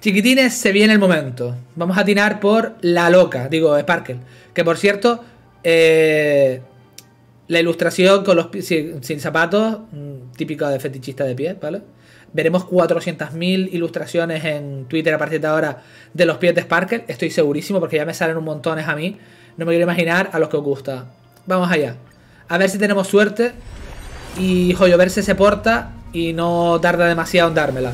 Chiquitines, se viene el momento. Vamos a tirar por la loca, digo, Sparkle. Que por cierto, eh, la ilustración con los sin, zapatos, mm, típica de fetichista de pie, ¿vale? Veremos 400.000 ilustraciones en Twitter a partir de ahora de los pies de Sparkle. Estoy segurísimo porque ya me salen un montones a mí. No me quiero imaginar a los que os gusta. Vamos allá. A ver si tenemos suerte. Y Joyoverse se porta y no tarda demasiado en dármela.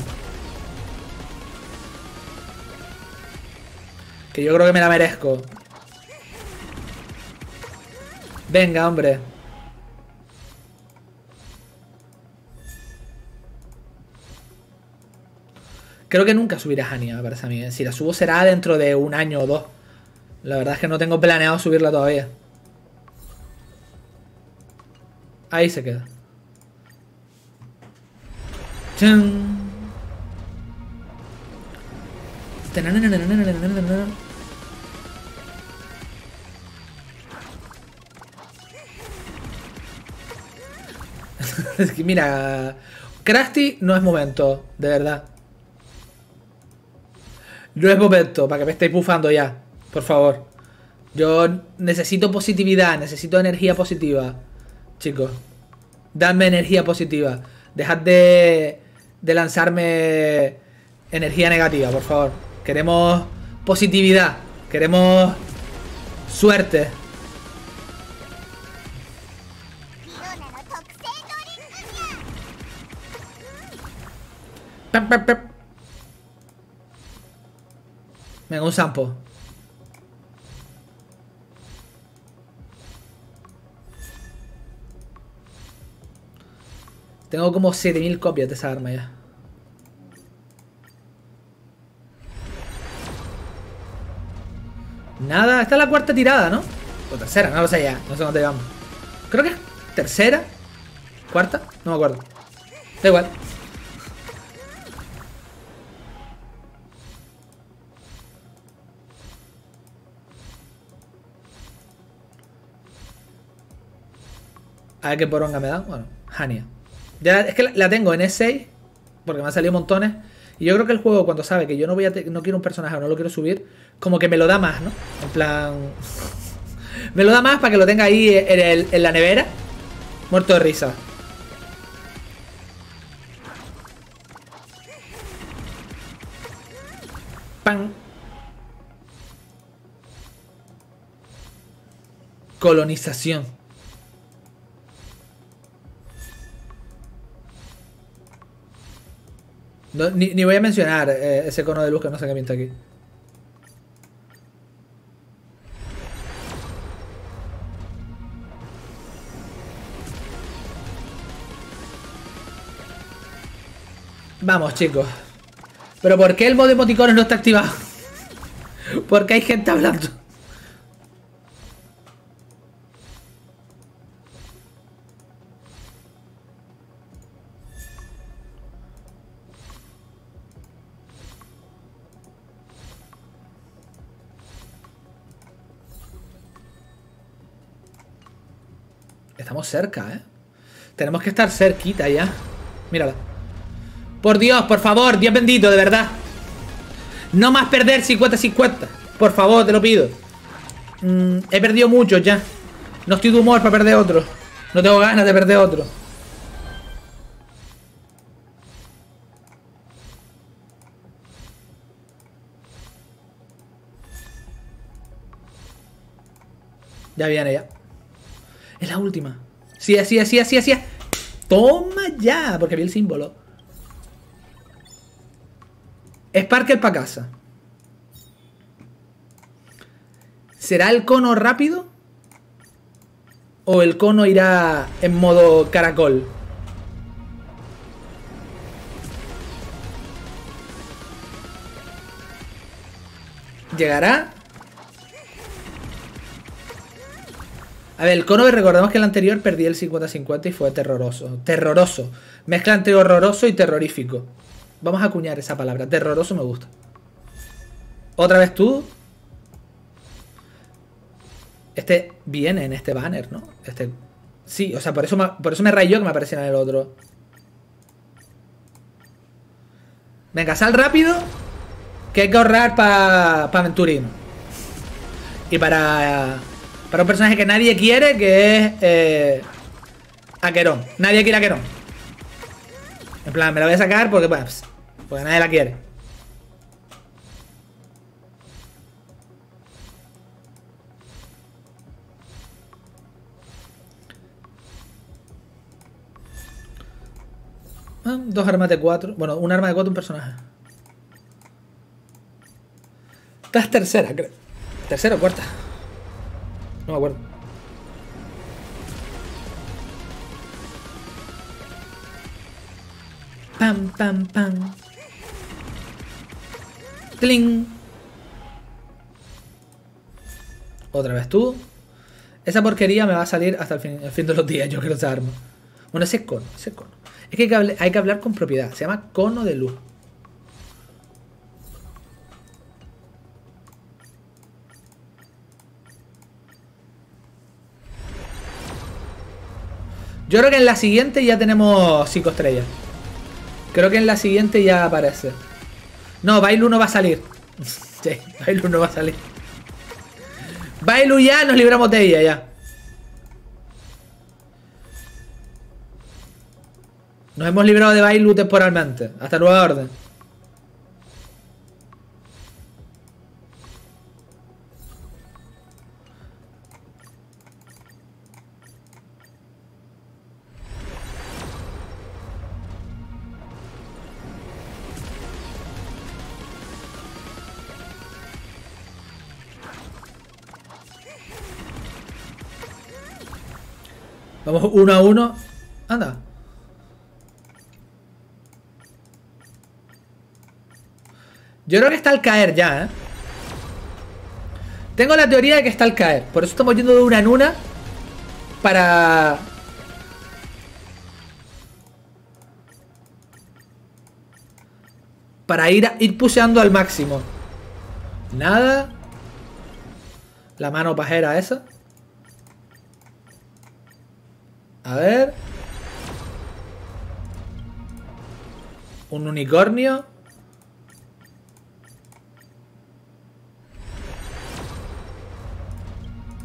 Que yo creo que me la merezco. Venga, hombre. Creo que nunca subiré a Hania, me parece a mí. ¿eh? Si la subo será dentro de un año o dos. La verdad es que no tengo planeado subirla todavía. Ahí se queda. ¡Chan! es que mira, Krusty no es momento, de verdad. No es momento para que me estéis bufando ya, por favor. Yo necesito positividad, necesito energía positiva. Chicos, dadme energía positiva. Dejad de, de lanzarme energía negativa, por favor. Queremos positividad. Queremos suerte. Pep. Venga, un sampo. Tengo como 7000 copias de esa arma ya. Nada, esta es la cuarta tirada, ¿no? O tercera, no lo sé ya, no sé dónde vamos. Creo que es tercera, cuarta, no me acuerdo. Da igual. A ver qué poronga me da. Bueno, Hania. Ya es que la tengo en E6, porque me han salido montones. Y yo creo que el juego, cuando sabe que yo no voy a no quiero un personaje o no lo quiero subir, como que me lo da más, ¿no? En plan. me lo da más para que lo tenga ahí en, en la nevera. Muerto de risa. Pan. Colonización. No, ni, ni voy a mencionar eh, ese cono de luz que no sé qué pinta aquí. Vamos, chicos. Pero ¿por qué el modo emoticones no está activado? Porque hay gente hablando. Estamos cerca, ¿eh? Tenemos que estar cerquita ya. Mírala. Por Dios, por favor, Dios bendito, de verdad. No más perder 50-50. Por favor, te lo pido. Mm, he perdido mucho ya. No estoy de humor para perder otro. No tengo ganas de perder otro. Ya viene ya. Es la última. Sí, así, así, así, así. Toma ya, porque vi el símbolo. Sparkle para casa. ¿Será el cono rápido? ¿O el cono irá en modo caracol? ¿Llegará? A ver, el cono, recordemos que el anterior perdí el 50-50 y fue terroroso. Terroroso. Mezcla entre horroroso y terrorífico. Vamos a acuñar esa palabra. Terroroso me gusta. Otra vez tú. Este viene en este banner, ¿no? Este. Sí, o sea, por eso me, por eso me rayó que me apareciera en el otro. Venga, sal rápido. que hay que ahorrar para pa Aventurino. Y para, para un personaje que nadie quiere, que es eh, Aquerón. Nadie quiere Aquerón. En plan, me la voy a sacar porque, pues, porque nadie la quiere. Ah, dos armas de cuatro. Bueno, un arma de cuatro, un personaje. Esta es tercera, creo. Tercera o cuarta. No me acuerdo. Pam, pam, pam. Tling. Otra vez tú. Esa porquería me va a salir hasta el fin, de los días, yo creo, esa arma. Bueno, ese es cono, ese es cono. Es que hay que, hay que hablar con propiedad. Se llama cono de luz. Yo creo que en la siguiente ya tenemos 5 estrellas. Creo que en la siguiente ya aparece. No, Bailu no va a salir. sí, Bailu no va a salir. Bailu ya, nos libramos de ella ya. Nos hemos librado de Bailu temporalmente. Hasta nueva orden. Vamos uno a uno. Anda. Yo creo que está al caer ya, ¿eh? Tengo la teoría de que está al caer. Por eso estamos yendo de una en una. Para... Para ir, ir puseando al máximo. Nada. La mano pajera esa. A ver. Un unicornio.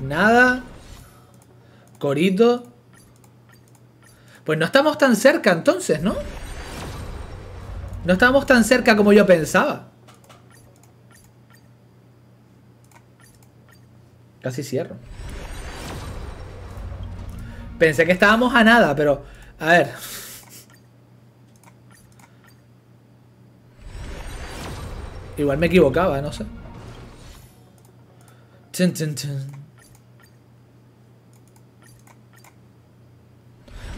Nada. Corito. Pues no estamos tan cerca entonces, ¿no? No estamos tan cerca como yo pensaba. Casi cierro. Pensé que estábamos a nada, pero... A ver. Igual me equivocaba, no sé.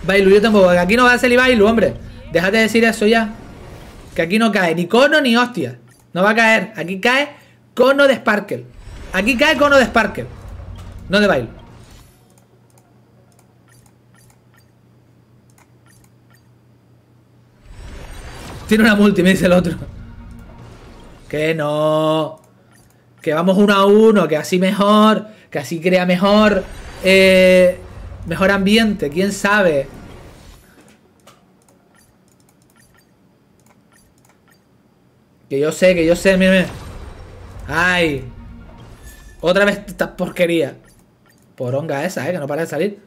Bailu, yo tampoco. Que aquí no va a salir Bailu, hombre. Déjate de decir eso ya. Que aquí no cae ni cono ni hostia. No va a caer. Aquí cae cono de Sparkle. Aquí cae cono de Sparkle. No de Bailu. Tiene una multi, me dice el otro. Que no. Que vamos uno a uno, que así mejor. Que así crea mejor. Eh, mejor ambiente, quién sabe. Que yo sé, que yo sé, mire. Ay. Otra vez esta porquería. Poronga esa, eh, que no para de salir.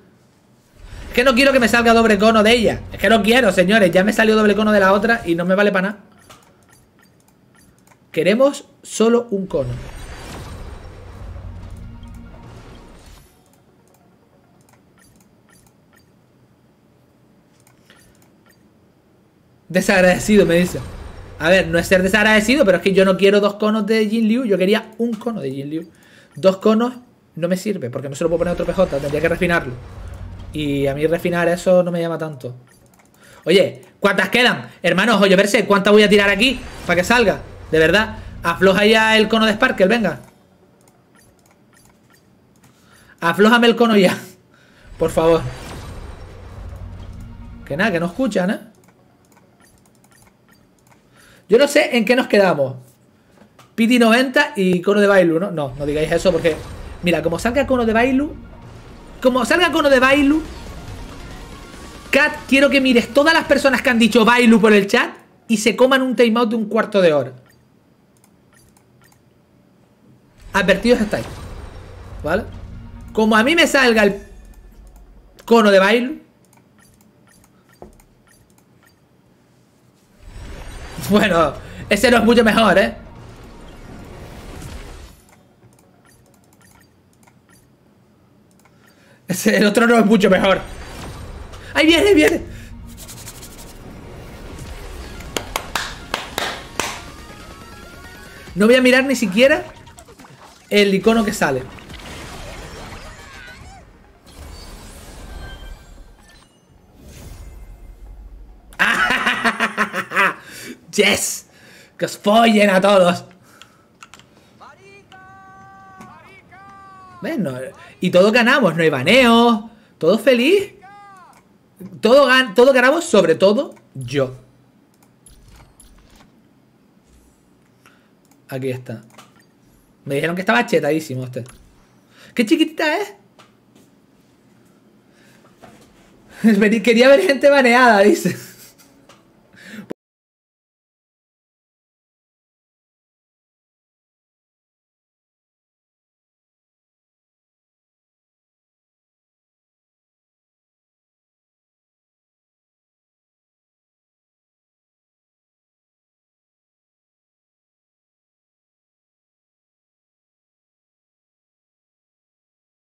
Que no quiero que me salga doble cono de ella. Es que no quiero, señores. Ya me salió doble cono de la otra y no me vale para nada. Queremos solo un cono. Desagradecido, me dice. A ver, no es ser desagradecido, pero es que yo no quiero dos conos de Jin Liu. Yo quería un cono de Jin Liu. Dos conos no me sirve, porque no se lo puedo poner otro PJ. Tendría que refinarlo. Y a mí refinar eso no me llama tanto. Oye, ¿cuántas quedan? Hermanos, oye, verse, ¿cuántas voy a tirar aquí? Para que salga. De verdad. Afloja ya el cono de Sparkle, venga. Aflójame el cono ya. Por favor. Que nada, que no escuchan, ¿eh? Yo no sé en qué nos quedamos. Piti 90 y cono de Bailu, ¿no? No, no digáis eso porque... Mira, como salga cono de Bailu... Como salga cono de Bailu... Kat, quiero que mires todas las personas que han dicho Bailu por el chat y se coman un timeout de un cuarto de hora. advertidos estáis. ¿Vale? Como a mí me salga el cono de baile. Bueno, ese no es mucho mejor, ¿eh? El otro no es mucho mejor. ¡Ahí viene, ahí viene! No voy a mirar ni siquiera el icono que sale. ¡Yes! ¡Que os follen a todos! Bueno, y todos ganamos, no hay baneo, todo feliz. Todo, gan todo ganamos, sobre todo yo. Aquí está. Me dijeron que estaba chetadísimo este. ¡Qué chiquitita es! Quería ver gente baneada, dice.